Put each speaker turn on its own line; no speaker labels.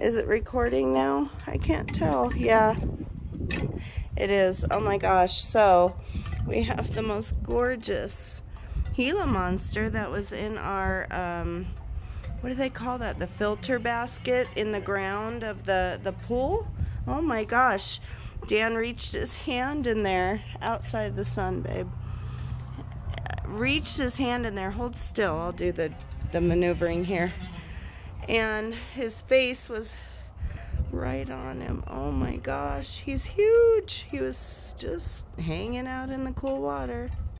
Is it recording now? I can't tell. Yeah, it is. Oh my gosh. So we have the most gorgeous Gila monster that was in our, um, what do they call that? The filter basket in the ground of the, the pool. Oh my gosh. Dan reached his hand in there outside the sun, babe. Reached his hand in there. Hold still. I'll do the, the maneuvering here and his face was right on him. Oh my gosh, he's huge. He was just hanging out in the cool water.